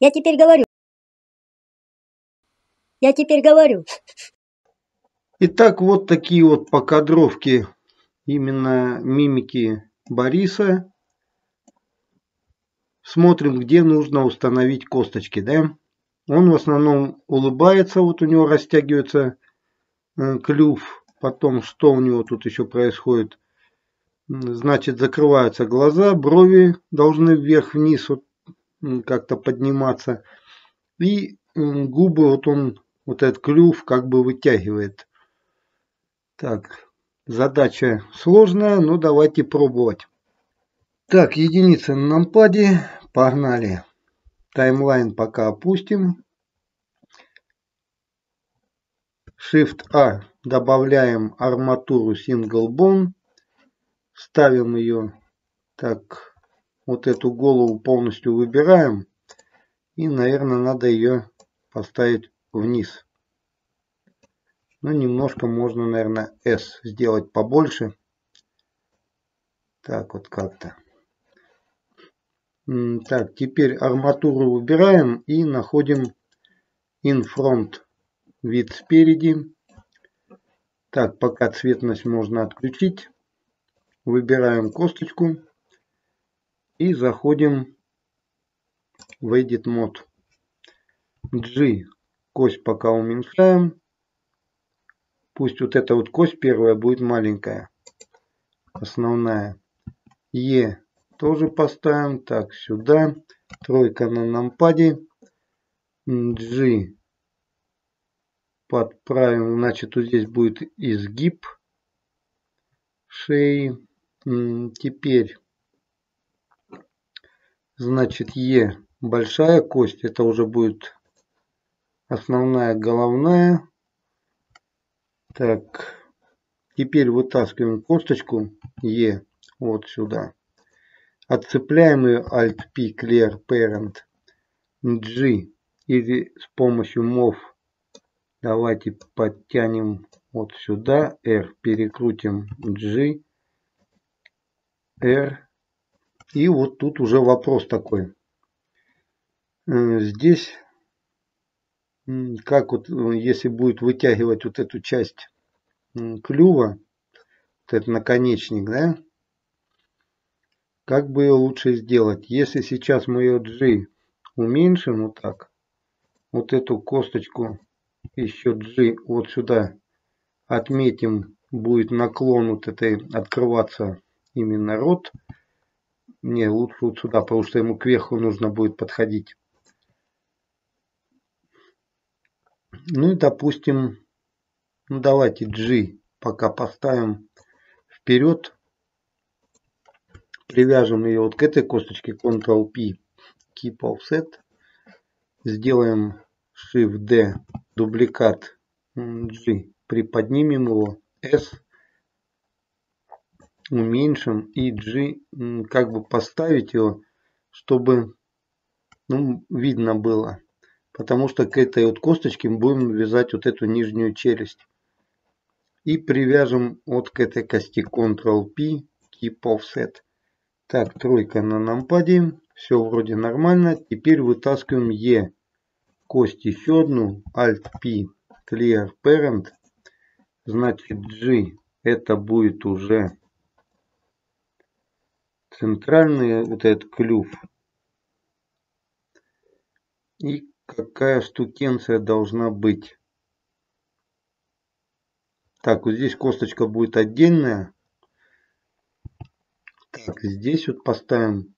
Я теперь говорю. Я теперь говорю. Итак, вот такие вот покадровки именно мимики Бориса. Смотрим, где нужно установить косточки, да? Он в основном улыбается, вот у него растягивается э, клюв. Потом, что у него тут еще происходит? Значит, закрываются глаза, брови должны вверх-вниз вот, как-то подниматься. И губы, вот он, вот этот клюв как бы вытягивает. Так, задача сложная, но давайте пробовать. Так, единица на нампаде. Погнали. Таймлайн пока опустим. Shift-A. Добавляем арматуру Single Bone. Ставим ее так. Вот эту голову полностью выбираем. И, наверное, надо ее поставить вниз. Ну, немножко можно, наверное, S сделать побольше. Так вот как-то. Так, теперь арматуру выбираем и находим in front вид спереди. Так, пока цветность можно отключить. Выбираем косточку и заходим в Edit Mode. G. Кость пока уменьшаем. Пусть вот эта вот кость первая будет маленькая. Основная. E тоже поставим. Так, сюда. Тройка на нампаде. G подправим. Значит, вот здесь будет изгиб шеи. Теперь, значит, Е большая кость. Это уже будет основная головная. Так, теперь вытаскиваем косточку Е вот сюда. Отцепляем ее Alt-P Clear Parent G или с помощью MOV давайте подтянем вот сюда R, перекрутим G, R. И вот тут уже вопрос такой. Э, здесь, как вот, если будет вытягивать вот эту часть клюва, вот этот наконечник, да, как бы ее лучше сделать? Если сейчас мы ее G уменьшим вот так, вот эту косточку еще G вот сюда отметим, будет наклон вот этой открываться именно рот. Не, лучше вот сюда, потому что ему кверху нужно будет подходить. Ну и допустим, ну давайте G пока поставим вперед привяжем ее вот к этой косточке Ctrl-P, Keep Offset. Сделаем Shift-D, дубликат G, приподнимем его, S, уменьшим и G, как бы поставить его, чтобы ну, видно было. Потому что к этой вот косточке мы будем вязать вот эту нижнюю челюсть. И привяжем вот к этой кости Ctrl-P, Keep Offset. Так, тройка на нампаде. Все вроде нормально. Теперь вытаскиваем E. Кость еще одну. Alt-P. Clear Parent. Значит G. Это будет уже центральный вот этот клюв. И какая штукенция должна быть. Так, вот здесь косточка будет отдельная. Так, здесь вот поставим.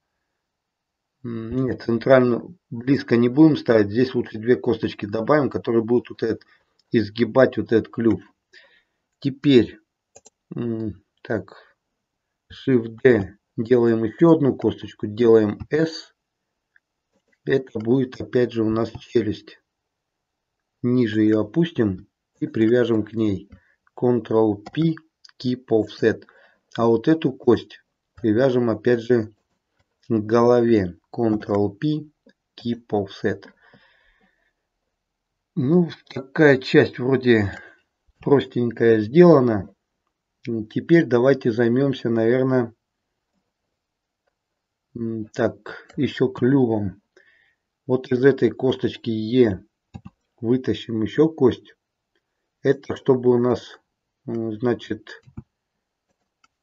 Нет, центральную близко не будем ставить. Здесь лучше две косточки добавим, которые будут вот этот, изгибать вот этот клюв. Теперь, так, Shift-D, делаем еще одну косточку, делаем S. Это будет опять же у нас челюсть. Ниже ее опустим и привяжем к ней. Ctrl-P, Keep Offset. А вот эту кость привяжем опять же к голове. Ctrl-P, Keep Offset. Ну, такая часть вроде простенькая сделана. Теперь давайте займемся, наверное, так, еще клювом. Вот из этой косточки Е вытащим еще кость. Это чтобы у нас, значит,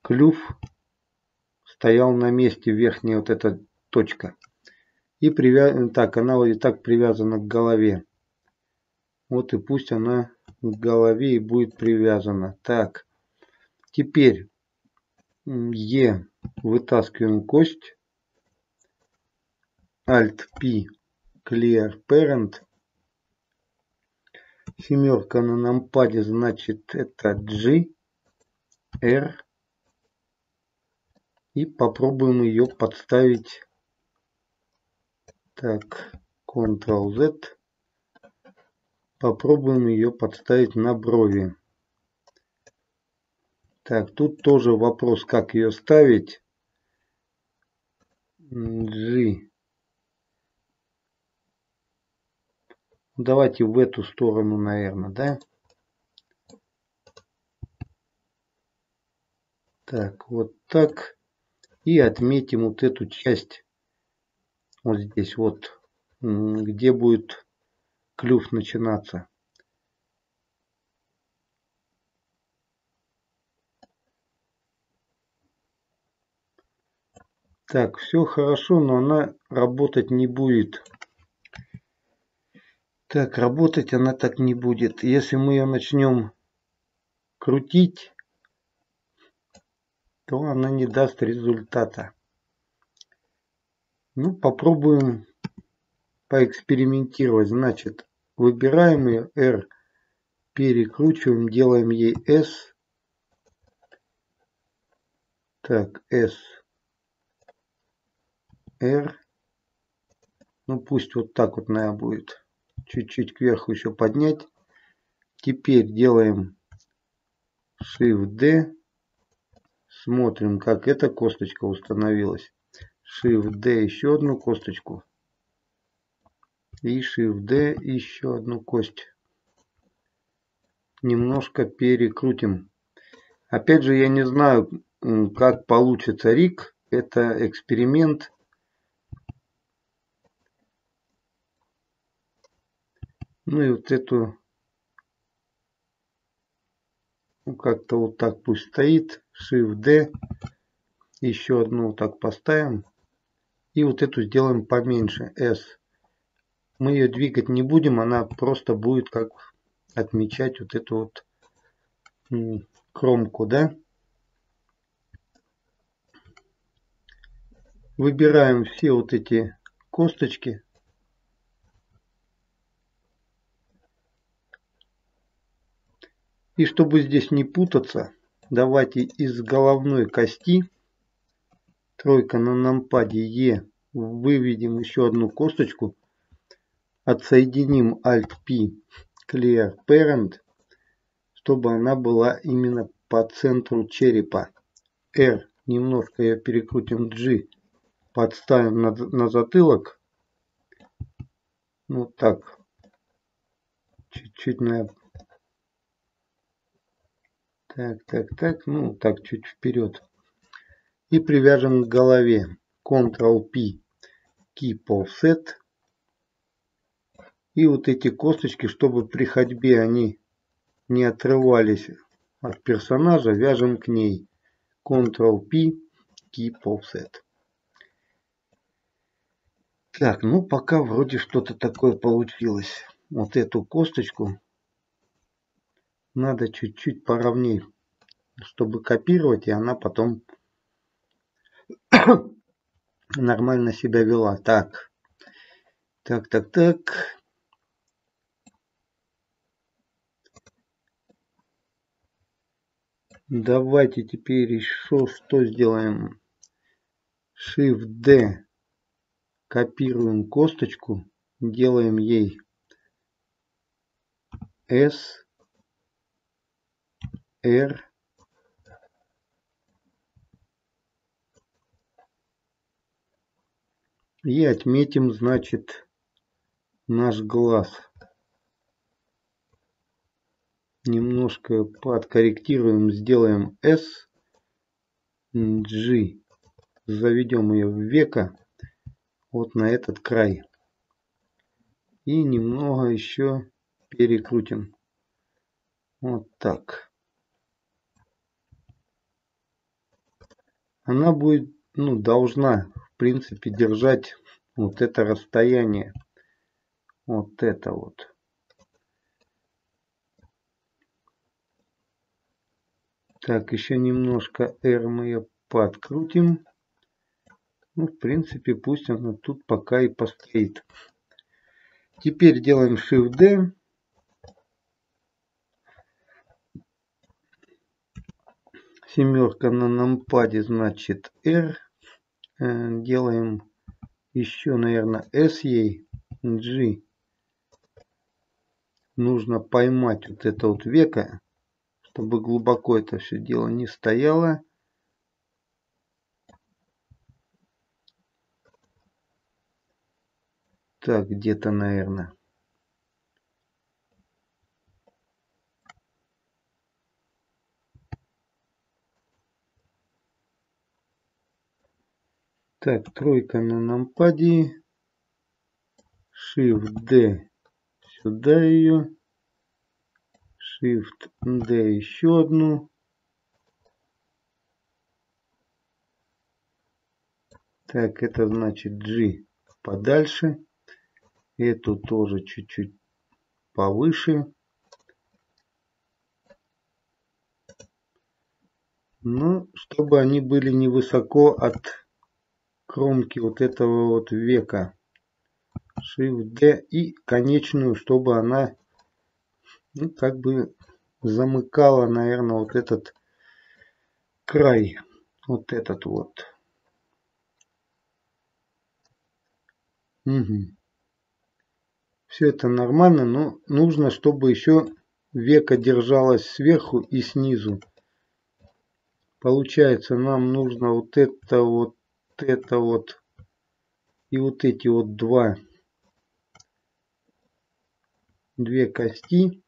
клюв стоял на месте, верхняя вот эта точка. И привя... так, она вот и так привязана к голове. Вот и пусть она к голове и будет привязана. Так, теперь Е вытаскиваем кость. Alt P Clear Parent. Семерка на нампаде, значит это G, R. И попробуем ее подставить. Так, Ctrl-Z. Попробуем ее подставить на брови. Так, тут тоже вопрос, как ее ставить. G. Давайте в эту сторону, наверное, да? Так, вот так. И отметим вот эту часть. Вот здесь вот. Где будет клюв начинаться. Так, все хорошо, но она работать не будет. Так, работать она так не будет. Если мы ее начнем крутить, то она не даст результата. Ну, попробуем поэкспериментировать. Значит, выбираем ее R, перекручиваем, делаем ей S. Так, S. R. Ну пусть вот так вот, наверное, будет. Чуть-чуть кверху еще поднять. Теперь делаем Shift-D. Смотрим, как эта косточка установилась. Shift-D еще одну косточку. И Shift-D еще одну кость. Немножко перекрутим. Опять же, я не знаю, как получится рик. Это эксперимент. Ну и вот эту ну, как-то вот так пусть стоит. Shift-D. Еще одну вот так поставим. И вот эту сделаем поменьше. S. Мы ее двигать не будем. Она просто будет как отмечать вот эту вот кромку, да? Выбираем все вот эти косточки. И чтобы здесь не путаться, давайте из головной кости, тройка на нампаде Е, выведем еще одну косточку, отсоединим Alt-P Clear Parent, чтобы она была именно по центру черепа. R немножко ее перекрутим G, подставим на, на затылок. Ну так, чуть-чуть, наверное, так, так, так, ну так чуть вперед. И привяжем к голове. Ctrl-P, Keep Offset. И вот эти косточки, чтобы при ходьбе они не отрывались от персонажа, вяжем к ней. Ctrl-P, Keep Offset. Так, ну пока вроде что-то такое получилось. Вот эту косточку надо чуть-чуть поровнее, чтобы копировать, и она потом нормально себя вела. Так, так, так, так. Давайте теперь еще что сделаем. Shift-D. Копируем косточку. Делаем ей S. R и отметим, значит, наш глаз. Немножко подкорректируем, сделаем S, G, заведем ее в века, вот на этот край. И немного еще перекрутим. Вот так. Она будет, ну, должна, в принципе, держать вот это расстояние. Вот это вот. Так, еще немножко R мы ее подкрутим. Ну, в принципе, пусть она тут пока и постоит. Теперь делаем Shift-D. Семерка на нампаде, значит, R. Э, делаем еще, наверное, S ей. G. Нужно поймать вот это вот веко чтобы глубоко это все дело не стояло. Так, где-то, наверное. Так, тройка на нампаде. Shift D. Сюда ее. Shift D еще одну. Так, это значит G подальше. Эту тоже чуть-чуть повыше. Ну, чтобы они были невысоко от кромки вот этого вот века. Shift D и конечную, чтобы она ну, как бы замыкала, наверное, вот этот край. Вот этот вот. Угу. Все это нормально, но нужно, чтобы еще века держалось сверху и снизу. Получается, нам нужно вот это вот, это вот и вот эти вот два, две кости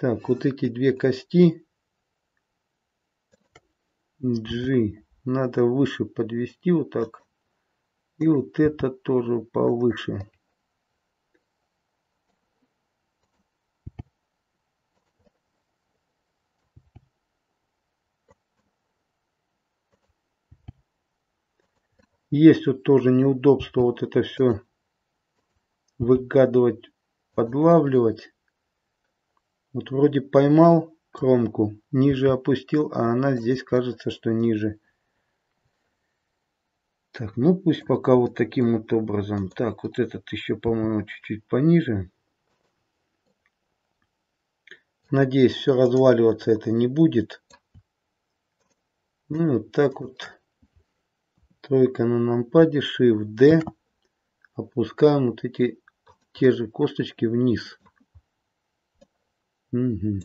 Так, вот эти две кости G надо выше подвести вот так. И вот это тоже повыше. Есть вот тоже неудобство вот это все выгадывать, подлавливать. Вот вроде поймал кромку, ниже опустил, а она здесь кажется, что ниже. Так, ну пусть пока вот таким вот образом. Так, вот этот еще, по-моему, чуть-чуть пониже. Надеюсь, все разваливаться это не будет. Ну, вот так вот. Тройка на нампаде, Shift D. Опускаем вот эти те же косточки вниз. Угу.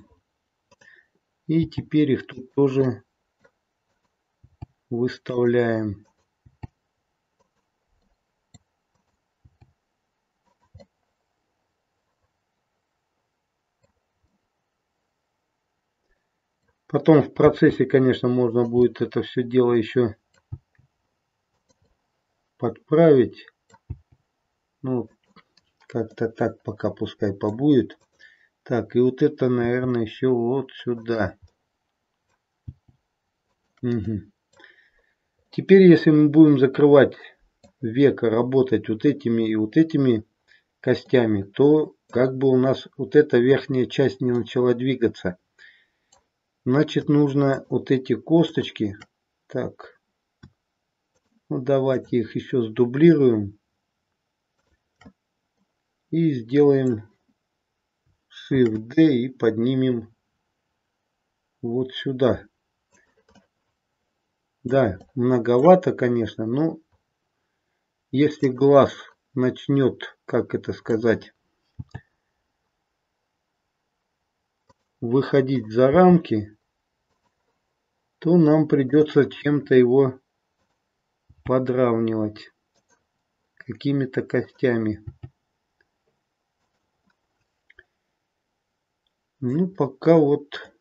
И теперь их тут тоже выставляем. Потом в процессе, конечно, можно будет это все дело еще подправить. Ну, как-то так пока пускай побудет. Так, и вот это, наверное, еще вот сюда. Угу. Теперь, если мы будем закрывать века, работать вот этими и вот этими костями, то как бы у нас вот эта верхняя часть не начала двигаться. Значит, нужно вот эти косточки, так, ну давайте их еще сдублируем и сделаем Shift-D и поднимем вот сюда. Да, многовато, конечно, но если глаз начнет, как это сказать, выходить за рамки, то нам придется чем-то его подравнивать какими-то костями. Ну, пока вот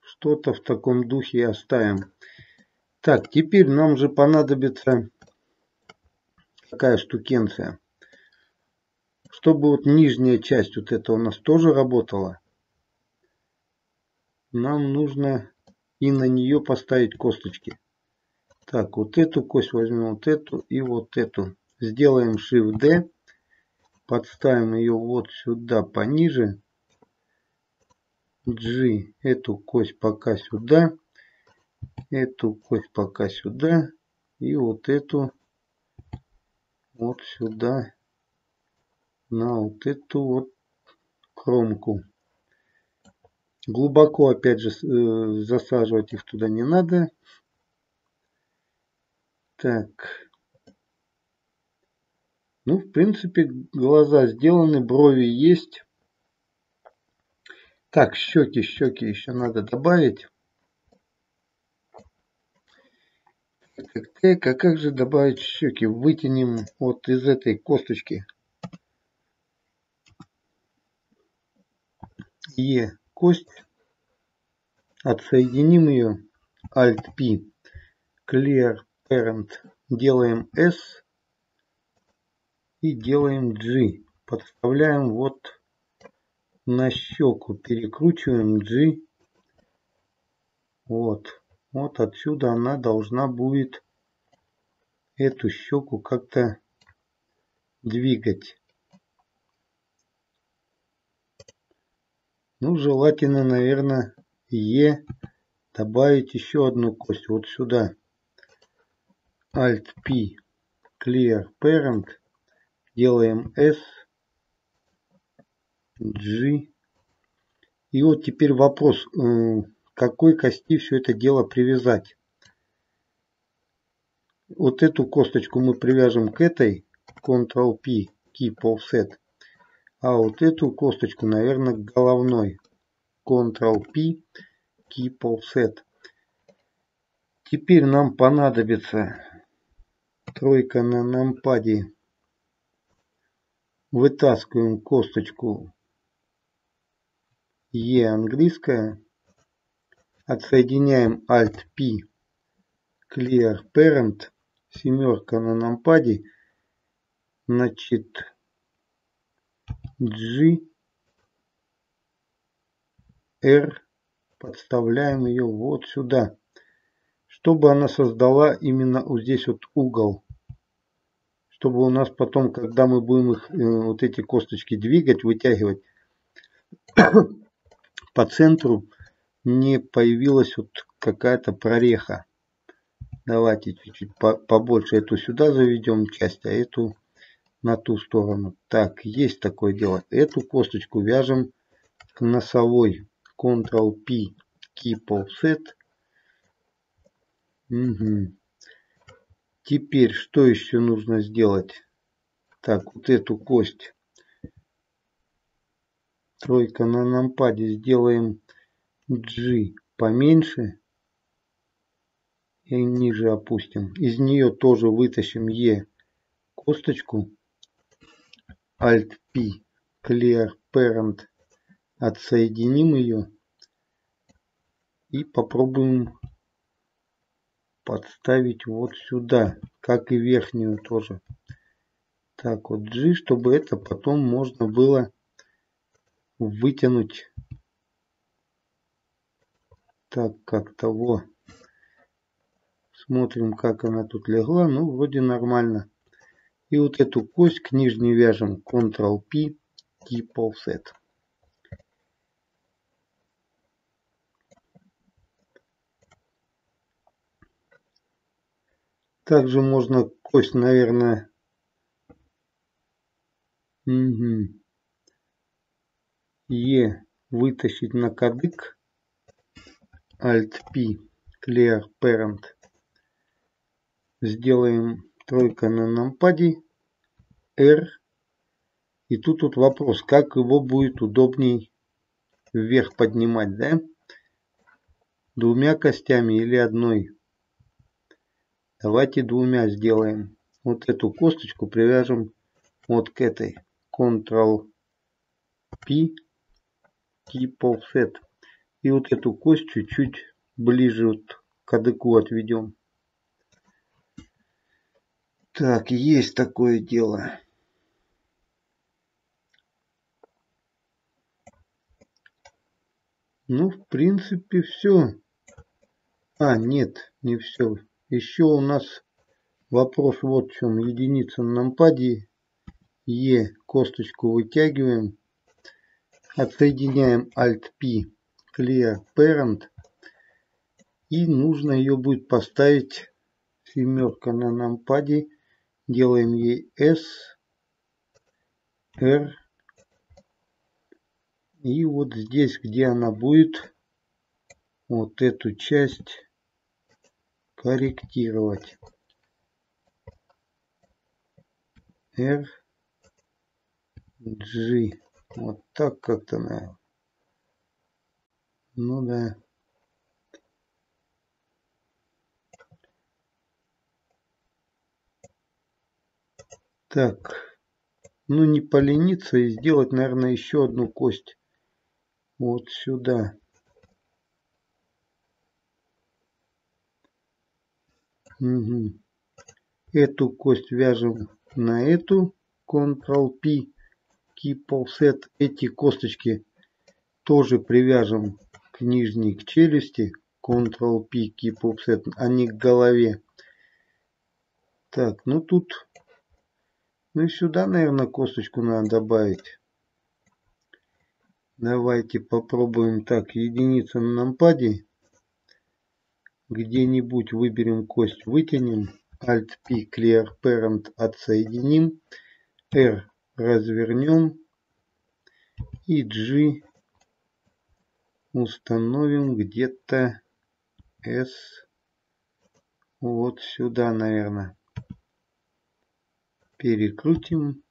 что-то в таком духе оставим. Так, теперь нам же понадобится такая штукенция. Чтобы вот нижняя часть вот это у нас тоже работала, нам нужно и на нее поставить косточки. Так, вот эту кость возьмем, вот эту и вот эту. Сделаем Shift-D, подставим ее вот сюда пониже. G, эту кость пока сюда, эту кость пока сюда и вот эту вот сюда на вот эту вот кромку. Глубоко, опять же, э, засаживать их туда не надо. Так. Ну, в принципе, глаза сделаны, брови есть. Так, щеки, щеки еще надо добавить. Так, так, а как же добавить щеки? Вытянем вот из этой косточки. Е кость. Отсоединим ее. Alt-P. Clear Parent. Делаем S. И делаем G. Подставляем вот на щеку. Перекручиваем G. Вот. Вот отсюда она должна будет эту щеку как-то двигать. Ну, желательно, наверное, Е добавить еще одну кость вот сюда. Alt-P, Clear Parent. Делаем S, G. И вот теперь вопрос, э, какой кости все это дело привязать. Вот эту косточку мы привяжем к этой, Ctrl-P, Keep Offset. А вот эту косточку, наверное, головной. Ctrl-P, Keep Offset. Теперь нам понадобится тройка на нампаде. Вытаскиваем косточку. Е английская. Отсоединяем Alt-P, Clear Parent, семерка на нампаде. Значит, G, R, подставляем ее вот сюда, чтобы она создала именно вот здесь вот угол, чтобы у нас потом, когда мы будем их, э, вот эти косточки двигать, вытягивать, по центру не появилась вот какая-то прореха. Давайте чуть-чуть побольше эту сюда заведем часть, а эту на ту сторону. Так, есть такое дело. Эту косточку вяжем к носовой. Ctrl-P, Keep Offset. Угу. Теперь, что еще нужно сделать? Так, вот эту кость. Тройка на нампаде. Сделаем G поменьше. И ниже опустим. Из нее тоже вытащим E косточку. Alt-P, Clear Parent, отсоединим ее и попробуем подставить вот сюда, как и верхнюю тоже. Так вот G, чтобы это потом можно было вытянуть так как того. Смотрим, как она тут легла. Ну, вроде нормально. И вот эту кость к нижней вяжем Ctrl-P, Keep Offset. Также можно кость, наверное, угу. Е вытащить на кадык. Alt-P, Clear Parent. Сделаем тройка на нампаде, R. И тут вот вопрос, как его будет удобней вверх поднимать, да? Двумя костями или одной? Давайте двумя сделаем. Вот эту косточку привяжем вот к этой. Ctrl-P, Keep Offset. И вот эту кость чуть-чуть ближе вот к кадыку отведем. Так, есть такое дело. Ну, в принципе, все. А, нет, не все. Еще у нас вопрос вот в чем. Единица на нампаде. Е косточку вытягиваем. Отсоединяем Alt-P. Clear Parent. И нужно ее будет поставить семерка на нампаде. Делаем ей S, R, и вот здесь, где она будет, вот эту часть корректировать. R, G. Вот так как-то, наверное. Ну да. Так. Ну не полениться и сделать, наверное, еще одну кость вот сюда. Угу. Эту кость вяжем на эту. Ctrl-P. Keep Offset. Эти косточки тоже привяжем к нижней, к челюсти. Ctrl-P. Keep Offset. А не к голове. Так, ну тут... Ну и сюда, наверное, косточку надо добавить. Давайте попробуем так. Единица на нампаде. Где-нибудь выберем кость, вытянем. Alt-P, Clear Parent отсоединим. R развернем. И G установим где-то S вот сюда, наверное. Перекрутим.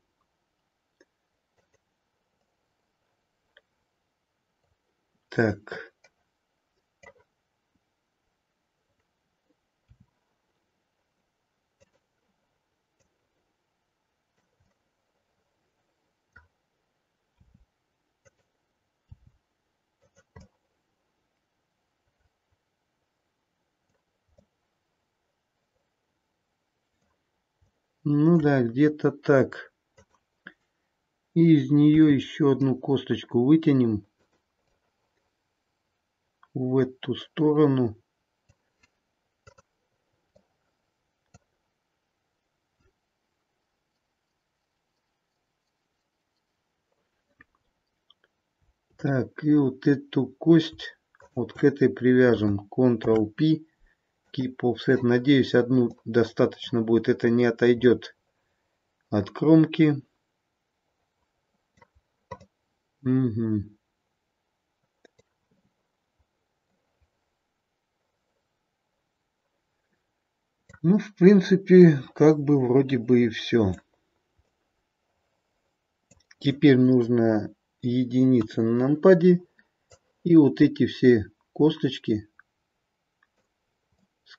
Так. Ну да, где-то так. И из нее еще одну косточку вытянем в эту сторону. Так, и вот эту кость вот к этой привяжем. Ctrl-P, Keep Offset. Надеюсь, одну достаточно будет. Это не отойдет от кромки. Угу. Ну, в принципе, как бы вроде бы и все. Теперь нужно единица на нампаде. И вот эти все косточки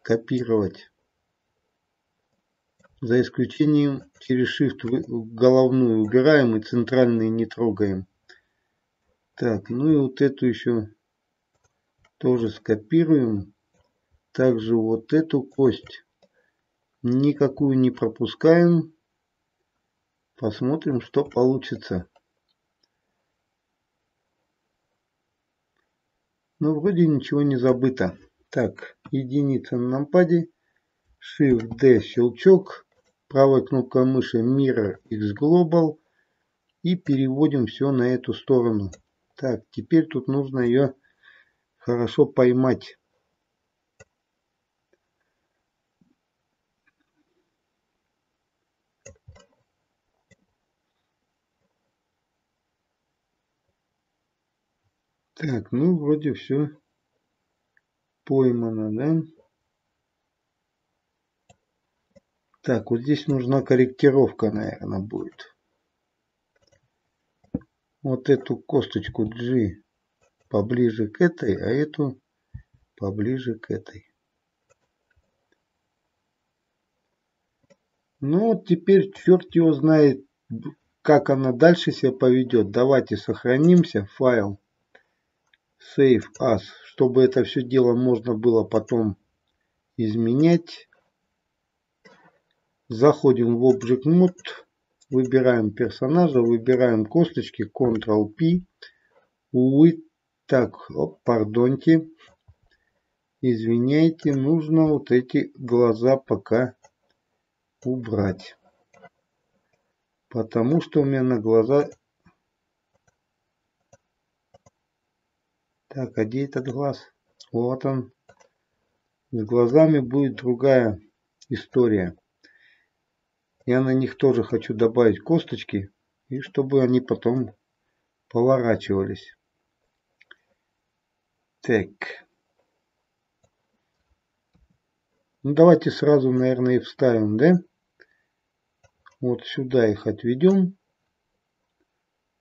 скопировать. За исключением через Shift головную убираем и центральные не трогаем. Так, ну и вот эту еще тоже скопируем. Также вот эту кость Никакую не пропускаем. Посмотрим, что получится. Ну, вроде ничего не забыто. Так, единица на нампаде. Shift-D щелчок. Правая кнопка мыши Mirror X Global. И переводим все на эту сторону. Так, теперь тут нужно ее хорошо поймать. Так, ну вроде все поймано, да? Так, вот здесь нужна корректировка, наверное, будет. Вот эту косточку G поближе к этой, а эту поближе к этой. Ну вот теперь черт его знает, как она дальше себя поведет. Давайте сохранимся. Файл. Save As, чтобы это все дело можно было потом изменять. Заходим в Object Mode, выбираем персонажа, выбираем косточки, Ctrl-P. Увы, так, оп, пардоньте. Извиняйте, нужно вот эти глаза пока убрать. Потому что у меня на глаза... Так, а где этот глаз? Вот он. С глазами будет другая история. Я на них тоже хочу добавить косточки, и чтобы они потом поворачивались. Так. Ну, давайте сразу, наверное, и вставим, да? Вот сюда их отведем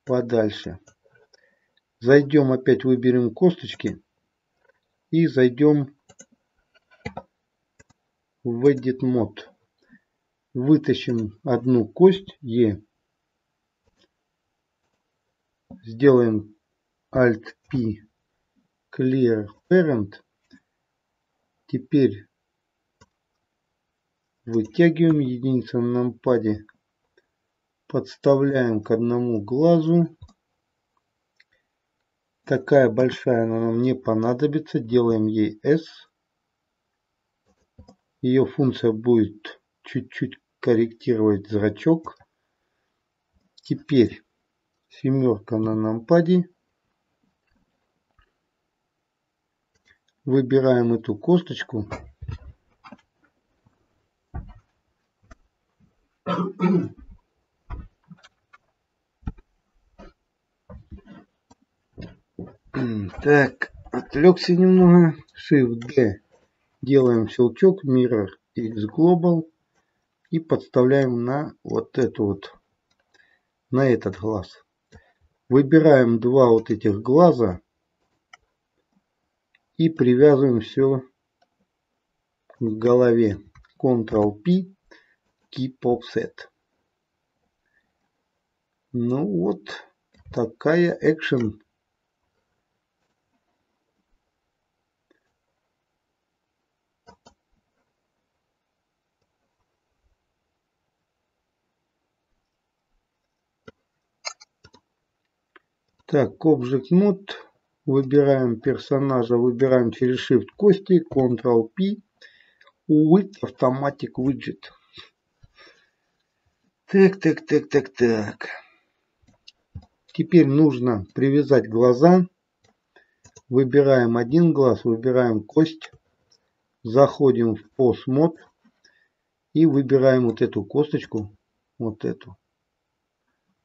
подальше. Зайдем, опять выберем косточки и зайдем в Edit Mode. Вытащим одну кость E. Сделаем Alt-P Clear Parent. Теперь Вытягиваем единицу на нампаде. Подставляем к одному глазу. Такая большая она нам не понадобится. Делаем ей S. Ее функция будет чуть-чуть корректировать зрачок. Теперь семерка на нампаде. Выбираем эту косточку. Так, отвлекся немного. Shift D. Делаем щелчок Mirror X Global и подставляем на вот эту вот, на этот глаз. Выбираем два вот этих глаза и привязываем все к голове. Ctrl-P keep offset. Ну вот такая экшен. Так, Object Mode. Выбираем персонажа, выбираем через Shift кости, Ctrl-P. With Automatic Widget. Так, так, так, так, так. Теперь нужно привязать глаза. Выбираем один глаз, выбираем кость. Заходим в Pose Mode. И выбираем вот эту косточку. Вот эту.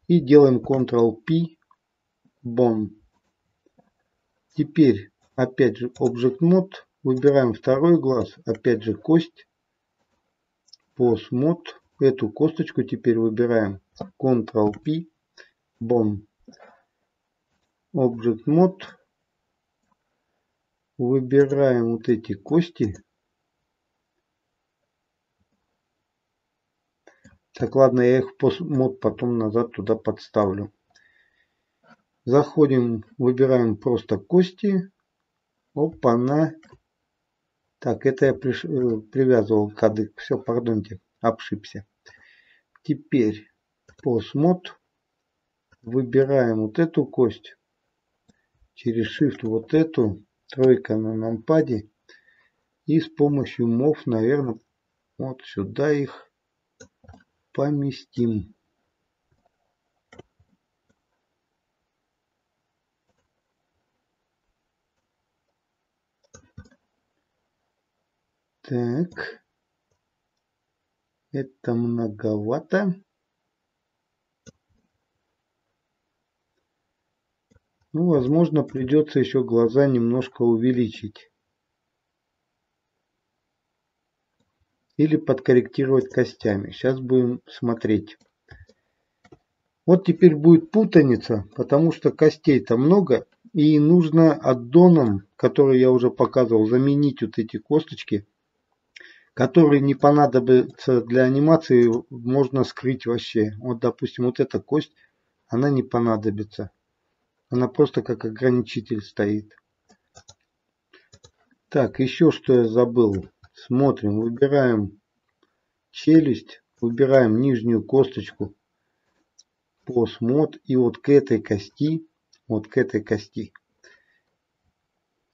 И делаем Ctrl-P. Bone. Теперь опять же Object Mode. Выбираем второй глаз. Опять же кость. Pose Mode Эту косточку теперь выбираем Ctrl-P, Bone, Object Mode. Выбираем вот эти кости. Так, ладно, я их по мод потом назад туда подставлю. Заходим, выбираем просто кости. Опа-на. Так, это я приш... Э, привязывал кадык. Все, пардонте, обшибся. Теперь по смот выбираем вот эту кость через Shift вот эту, тройка на нампаде и с помощью MOV, наверное, вот сюда их поместим. Так. Это многовато. Ну, возможно, придется еще глаза немножко увеличить. Или подкорректировать костями. Сейчас будем смотреть. Вот теперь будет путаница, потому что костей-то много. И нужно аддоном, который я уже показывал, заменить вот эти косточки которые не понадобятся для анимации, можно скрыть вообще. Вот, допустим, вот эта кость, она не понадобится. Она просто как ограничитель стоит. Так, еще что я забыл. Смотрим, выбираем челюсть. выбираем нижнюю косточку по смот и вот к этой кости, вот к этой кости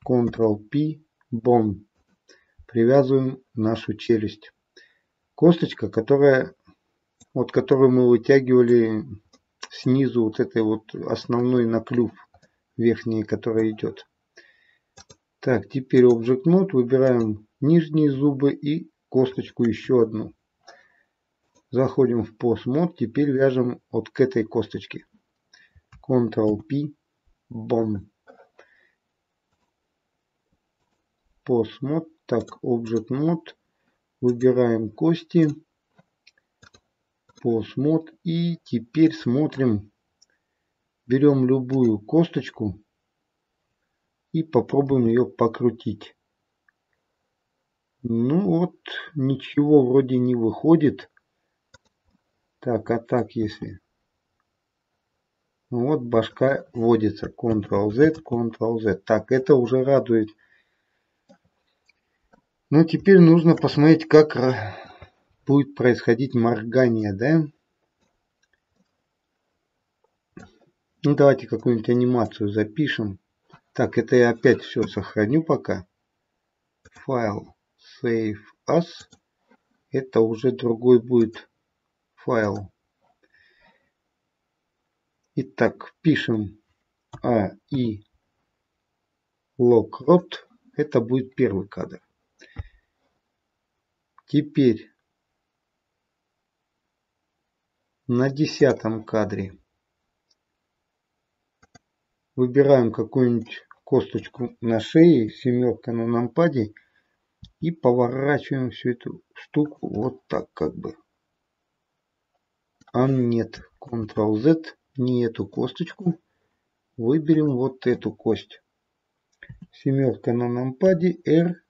Ctrl-P, Bone. Привязываем нашу челюсть. Косточка, которая, вот которую мы вытягивали снизу вот этой вот основной на клюв верхней, которая идет. Так, теперь Object Mode, выбираем нижние зубы и косточку еще одну. Заходим в Post Mode, теперь вяжем вот к этой косточке. Ctrl-P, Bone. Post Mode, так, Object Mode, выбираем кости по смот. И теперь смотрим, берем любую косточку и попробуем ее покрутить. Ну вот, ничего вроде не выходит. Так, а так если... Вот башка вводится. Ctrl-Z, Ctrl-Z. Так, это уже радует. Ну, теперь нужно посмотреть, как будет происходить моргание, да? Ну, давайте какую-нибудь анимацию запишем. Так, это я опять все сохраню пока. Файл Save As. Это уже другой будет файл. Итак, пишем и локрот. Это будет первый кадр. Теперь на десятом кадре. Выбираем какую-нибудь косточку на шее, семерка на нампаде и поворачиваем всю эту штуку вот так как бы. А нет, Ctrl-Z, не эту косточку. Выберем вот эту кость. Семерка на нампаде, R,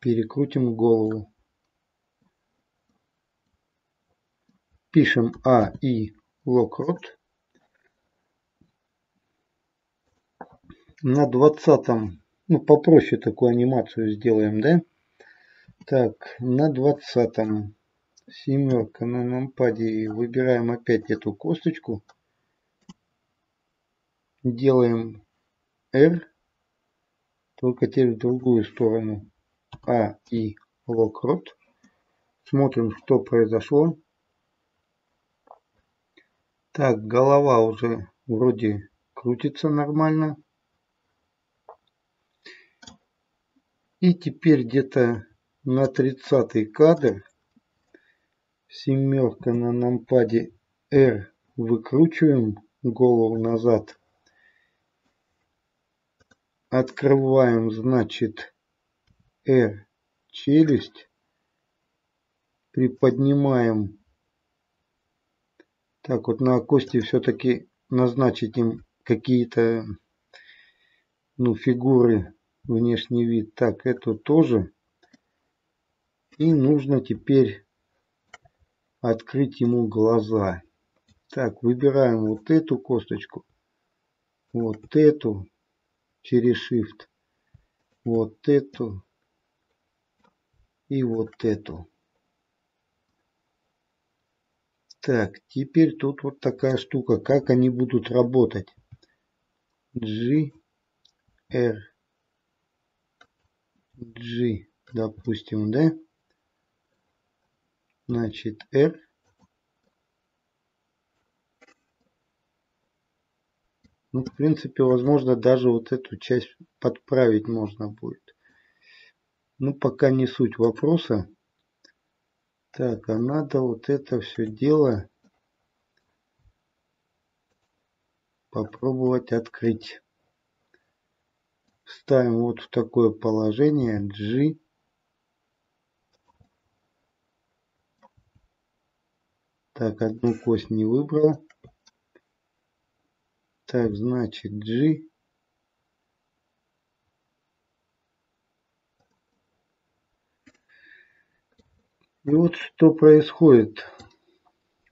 перекрутим голову. пишем А и локрот. На двадцатом, ну попроще такую анимацию сделаем, да? Так, на двадцатом семерка на нампаде выбираем опять эту косточку. Делаем R, только теперь в другую сторону. А и локрот. Смотрим, что произошло. Так, голова уже вроде крутится нормально. И теперь где-то на 30 кадр семерка на нампаде R выкручиваем голову назад. Открываем, значит, R челюсть. Приподнимаем так вот на кости все-таки назначить им какие-то ну, фигуры, внешний вид. Так, эту тоже. И нужно теперь открыть ему глаза. Так, выбираем вот эту косточку, вот эту через Shift, вот эту и вот эту. Так, теперь тут вот такая штука. Как они будут работать? G, R, G, допустим, да? Значит, R. Ну, в принципе, возможно, даже вот эту часть подправить можно будет. Ну, пока не суть вопроса. Так, а надо вот это все дело попробовать открыть. Ставим вот в такое положение G. Так, одну кость не выбрал. Так, значит G. И вот что происходит.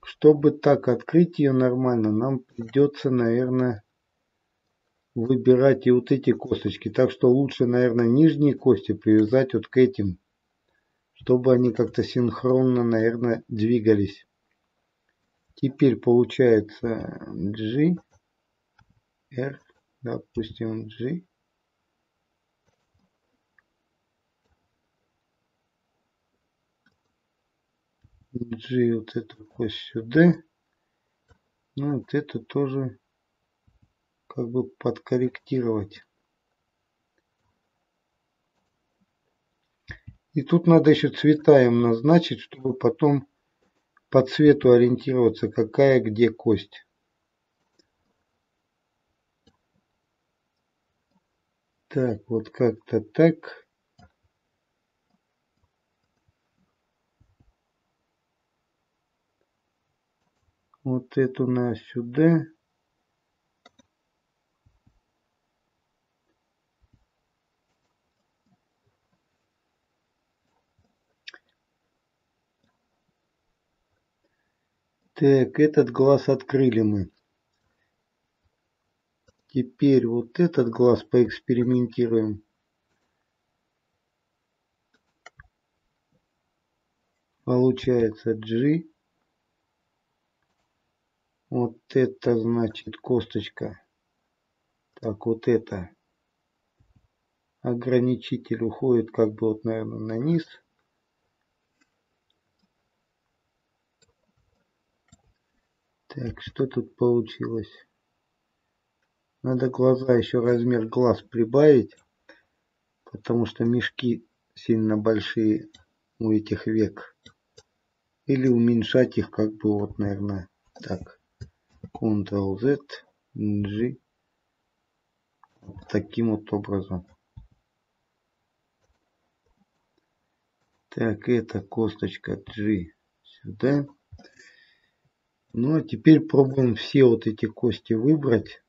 Чтобы так открыть ее нормально, нам придется, наверное, выбирать и вот эти косточки. Так что лучше, наверное, нижние кости привязать вот к этим. чтобы они как-то синхронно, наверное, двигались. Теперь получается G, R, допустим, G. G вот эту кость сюда. Ну вот это тоже как бы подкорректировать. И тут надо еще цвета им назначить, чтобы потом по цвету ориентироваться, какая где кость. Так, вот как-то так. Вот эту на сюда. Так, этот глаз открыли мы. Теперь вот этот глаз поэкспериментируем. Получается G. Вот это значит косточка. Так, вот это. Ограничитель уходит как бы вот, наверное, на низ. Так, что тут получилось? Надо глаза, еще размер глаз прибавить, потому что мешки сильно большие у этих век. Или уменьшать их как бы вот, наверное, так. Ctrl-Z, G. Таким вот образом. Так, это косточка G сюда. Ну а теперь пробуем все вот эти кости выбрать.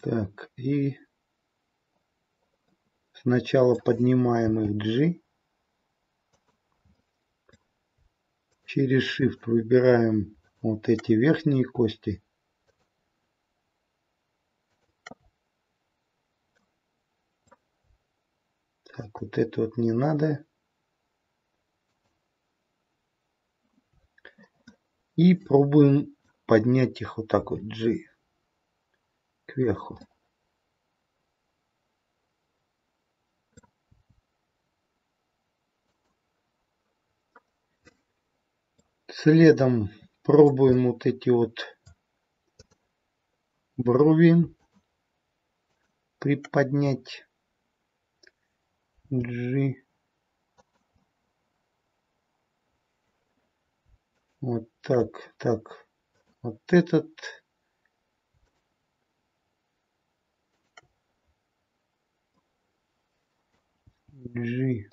Так, и сначала поднимаем их G. Через Shift выбираем вот эти верхние кости. Так, вот это вот не надо. И пробуем поднять их вот так вот G кверху. Следом пробуем вот эти вот брови приподнять. G. Вот так, так. Вот этот. G.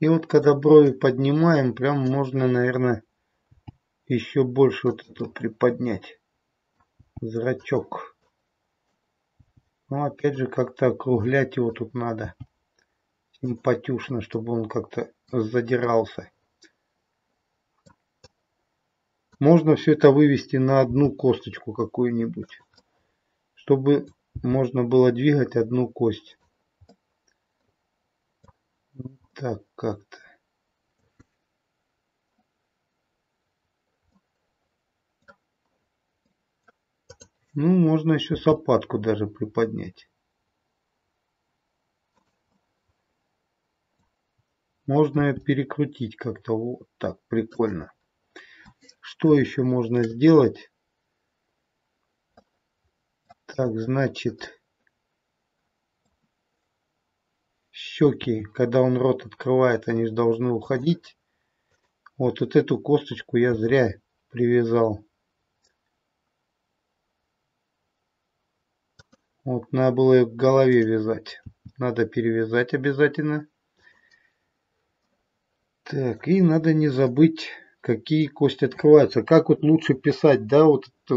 И вот когда брови поднимаем, прям можно, наверное, еще больше вот эту приподнять зрачок. Ну, опять же, как-то округлять его тут надо. Симпатюшно, чтобы он как-то задирался. Можно все это вывести на одну косточку какую-нибудь. Чтобы можно было двигать одну кость. Так как-то. Ну, можно еще сапатку даже приподнять. Можно перекрутить как-то вот так, прикольно. Что еще можно сделать? Так, значит, щеки, когда он рот открывает, они же должны уходить. Вот, вот эту косточку я зря привязал. Вот, надо было ее к голове вязать. Надо перевязать обязательно. Так, и надо не забыть, какие кости открываются. Как вот лучше писать, да, вот эту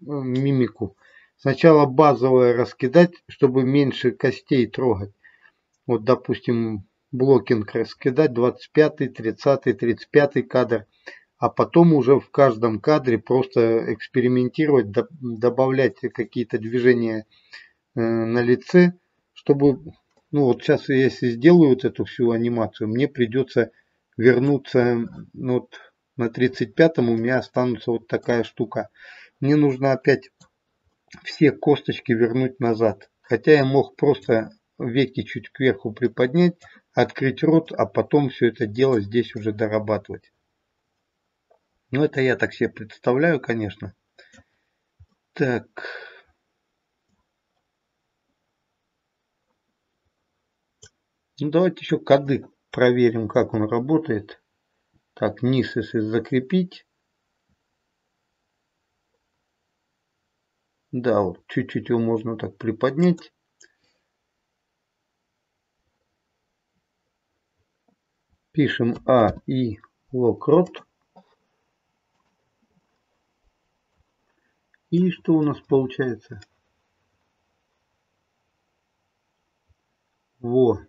мимику. Сначала базовое раскидать, чтобы меньше костей трогать. Вот допустим блокинг раскидать 25, 30, 35 кадр, а потом уже в каждом кадре просто экспериментировать, добавлять какие-то движения э, на лице, чтобы, ну вот сейчас если сделаю вот эту всю анимацию, мне придется вернуться ну, вот на 35-м у меня останутся вот такая штука. Мне нужно опять все косточки вернуть назад. Хотя я мог просто веки чуть кверху приподнять, открыть рот, а потом все это дело здесь уже дорабатывать. Ну, это я так себе представляю, конечно. Так. Ну, давайте еще кадык проверим, как он работает. Так, низ, если закрепить. Да, вот чуть-чуть его можно так приподнять. Пишем А и локрот. И что у нас получается? Во.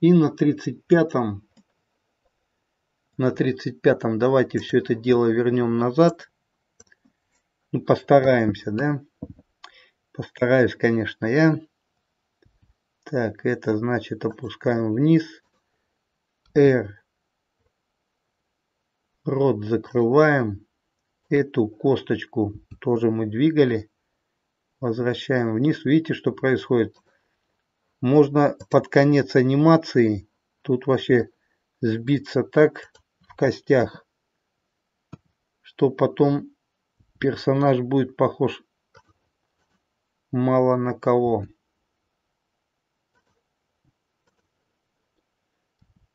И на 35-м, на 35-м давайте все это дело вернем назад. Ну, постараемся, да? Постараюсь, конечно, я. Так, это значит опускаем вниз. R. Рот закрываем. Эту косточку тоже мы двигали. Возвращаем вниз. Видите, что происходит? можно под конец анимации тут вообще сбиться так в костях, что потом персонаж будет похож мало на кого.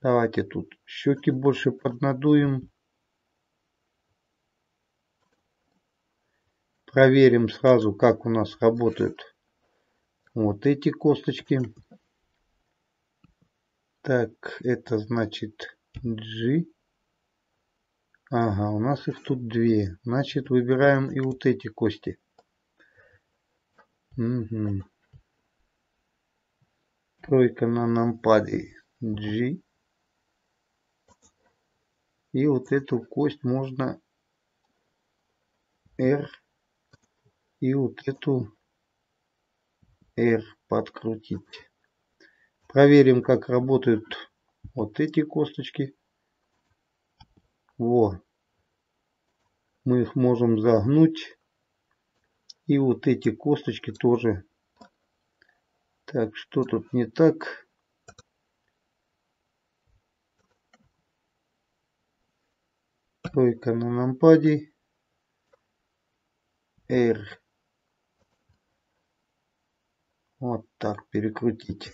Давайте тут щеки больше поднадуем. Проверим сразу, как у нас работают вот эти косточки. Так, это значит G. Ага, у нас их тут две. Значит, выбираем и вот эти кости. Угу. Тройка на нампаде G. И вот эту кость можно R. И вот эту R подкрутить. Проверим, как работают вот эти косточки. Во. Мы их можем загнуть. И вот эти косточки тоже. Так, что тут не так? Тройка на нампаде. R вот так перекрутить.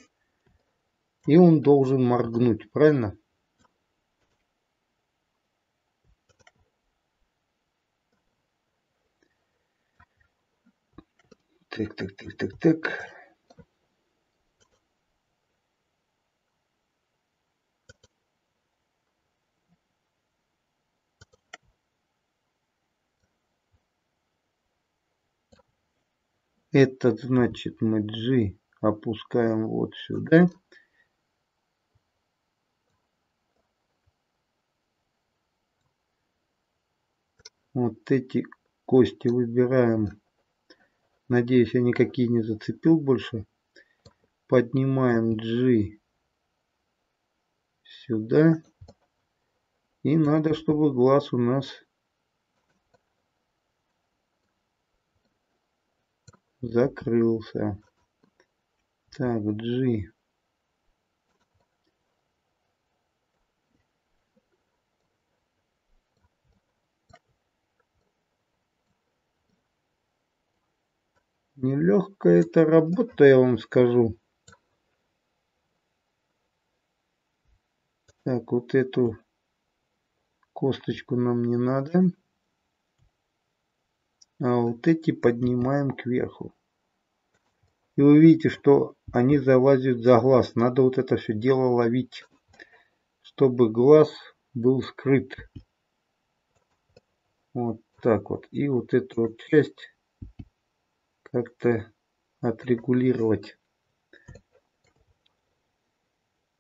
И он должен моргнуть, правильно? Так, так, так, так, так. Этот значит мы G опускаем вот сюда. Вот эти кости выбираем. Надеюсь, я никакие не зацепил больше. Поднимаем G сюда. И надо, чтобы глаз у нас закрылся. Так, G. Нелегкая эта работа, я вам скажу. Так, вот эту косточку нам не надо а вот эти поднимаем кверху. И вы видите, что они залазят за глаз. Надо вот это все дело ловить, чтобы глаз был скрыт. Вот так вот. И вот эту вот часть как-то отрегулировать.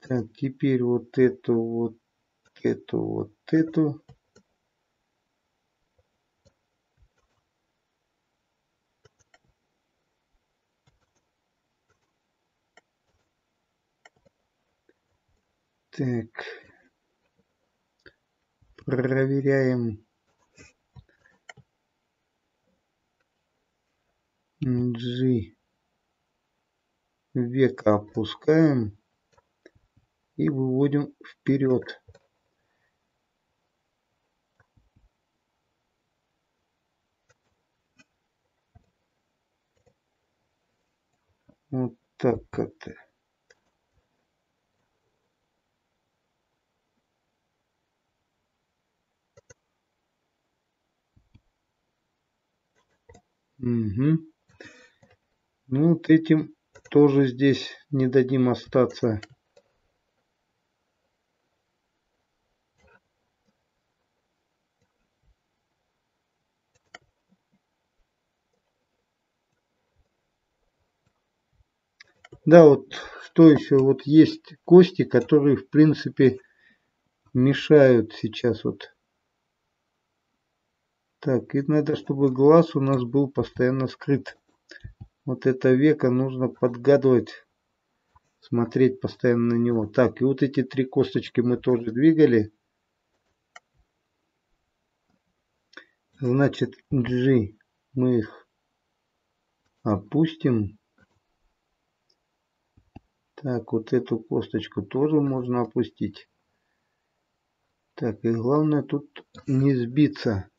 Так, теперь вот эту, вот эту, вот эту. Так. Проверяем. G века опускаем и выводим вперед. Вот так как-то. Угу. Ну вот этим тоже здесь не дадим остаться. Да, вот что еще? Вот есть кости, которые в принципе мешают сейчас вот. Так, и надо, чтобы глаз у нас был постоянно скрыт. Вот это веко нужно подгадывать, смотреть постоянно на него. Так, и вот эти три косточки мы тоже двигали. Значит, G мы их опустим. Так, вот эту косточку тоже можно опустить. Так, и главное тут не сбиться.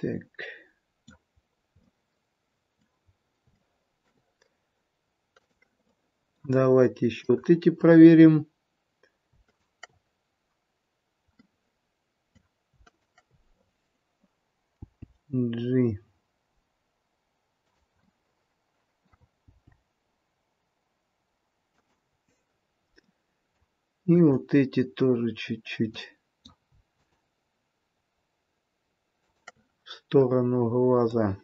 Так. Давайте еще вот эти проверим. G. И вот эти тоже чуть-чуть. Сторону глаза.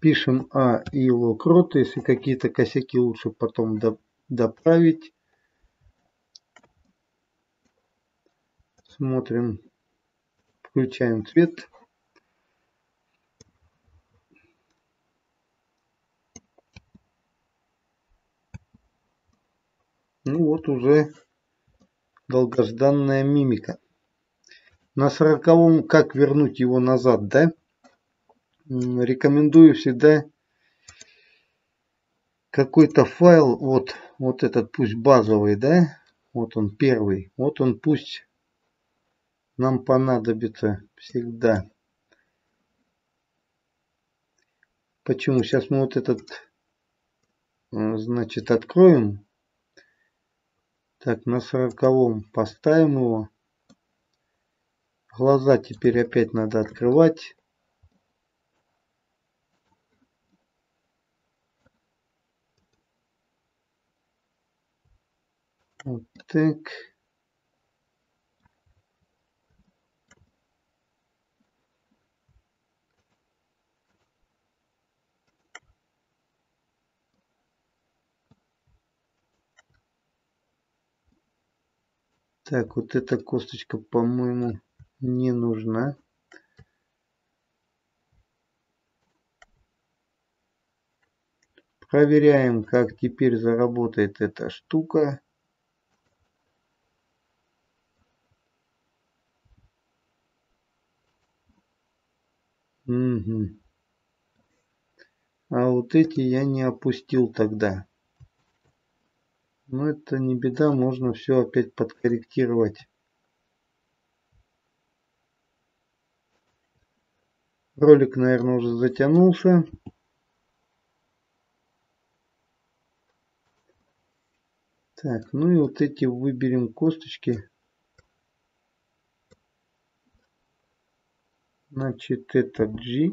Пишем А и локрот, если какие-то косяки лучше потом доправить. Смотрим, включаем цвет. Ну вот уже долгожданная мимика. На сороковом как вернуть его назад, да? Рекомендую всегда какой-то файл, вот, вот этот пусть базовый, да? Вот он первый. Вот он пусть нам понадобится всегда. Почему? Сейчас мы вот этот, э, значит, откроем. Так, на сороковом поставим его. Глаза теперь опять надо открывать. Вот так. Так, вот эта косточка, по-моему, не нужна. Проверяем, как теперь заработает эта штука. Угу. А вот эти я не опустил тогда. Но это не беда, можно все опять подкорректировать. Ролик, наверное, уже затянулся. Так, ну и вот эти выберем косточки. Значит, это G.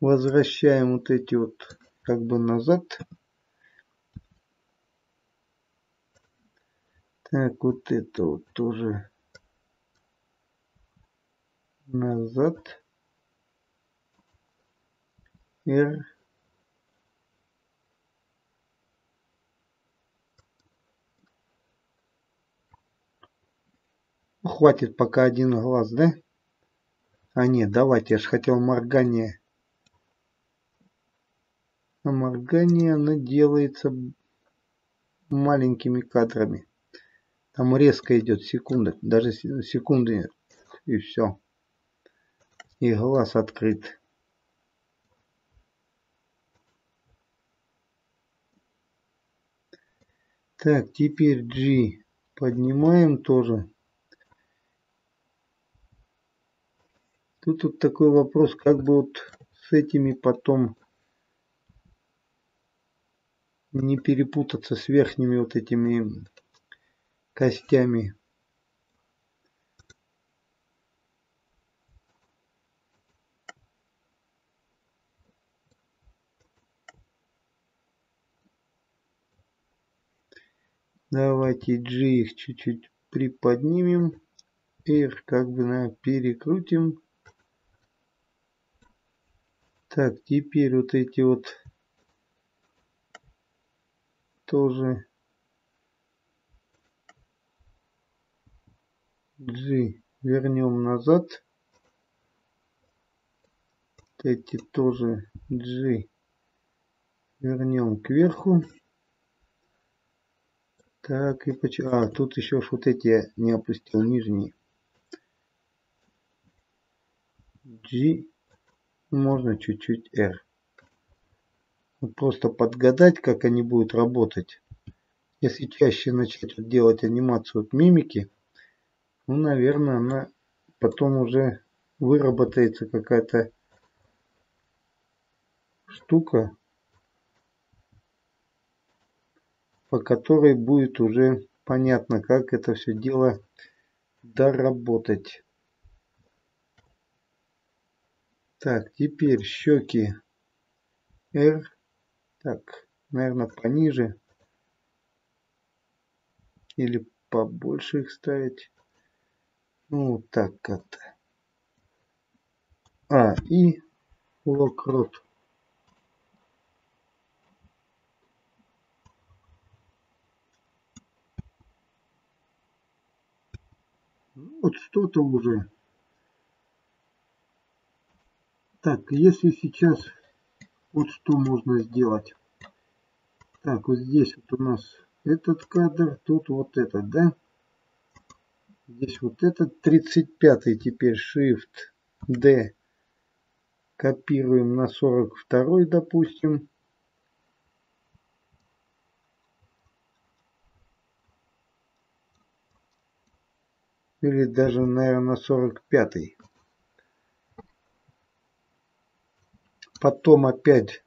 Возвращаем вот эти вот как бы назад. Так, вот это вот тоже назад. R. Хватит пока один глаз, да? А нет, давайте, я же хотел моргание. А моргание, оно делается маленькими кадрами. Там резко идет секунда, даже секунды и все. И глаз открыт. Так, теперь G поднимаем тоже. Тут вот такой вопрос, как бы вот с этими потом не перепутаться с верхними вот этими костями. Давайте G их чуть-чуть приподнимем. R как бы на перекрутим. Так, теперь вот эти вот тоже G вернем назад. Эти тоже G вернем кверху. Так, и почему... А, тут еще вот эти я не опустил, нижние. G можно чуть-чуть R. Вот просто подгадать, как они будут работать. Если чаще начать делать анимацию от мимики, ну, наверное, она потом уже выработается какая-то штука, по которой будет уже понятно, как это все дело доработать. Так, теперь щеки R. Так, наверное, пониже. Или побольше их ставить. Ну, так как-то. А, и локрот. Вот что-то уже Так, если сейчас вот что можно сделать. Так, вот здесь вот у нас этот кадр, тут вот этот, да? Здесь вот этот 35 теперь Shift D. Копируем на 42 допустим. Или даже, наверное, на 45. -й. Потом опять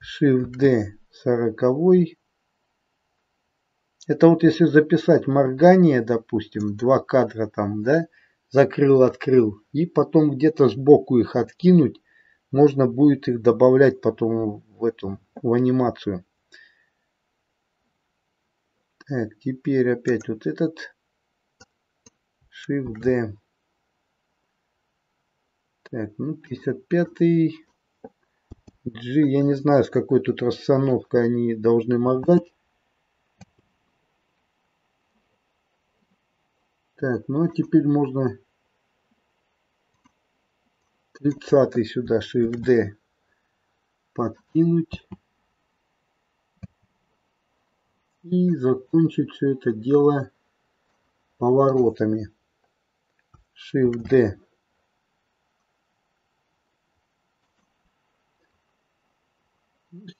Shift-D 40. Это вот если записать моргание, допустим, два кадра там, да, закрыл, открыл, и потом где-то сбоку их откинуть, можно будет их добавлять потом в эту, в анимацию. Так, теперь опять вот этот Shift-D. Так, ну 55 -й. G, я не знаю, с какой тут расстановкой они должны моргать. Так, ну а теперь можно 30 сюда Shift D подкинуть. И закончить все это дело поворотами. Shift D.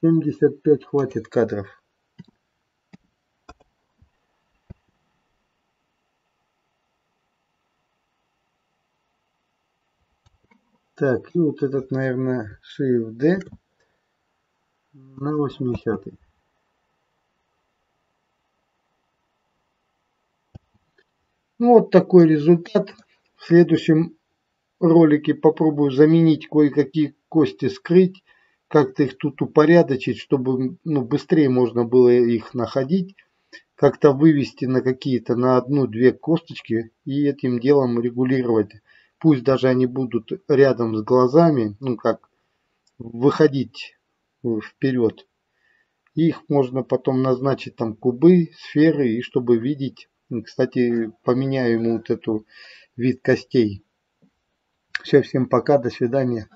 75 хватит кадров. Так, и вот этот, наверное, Shift D на 80. Ну вот такой результат. В следующем ролике попробую заменить кое-какие кости скрыть, как-то их тут упорядочить, чтобы ну, быстрее можно было их находить, как-то вывести на какие-то, на одну-две косточки и этим делом регулировать. Пусть даже они будут рядом с глазами, ну как, выходить вперед. Их можно потом назначить там кубы, сферы, и чтобы видеть. Кстати, поменяю ему вот эту вид костей. Все, всем пока, до свидания.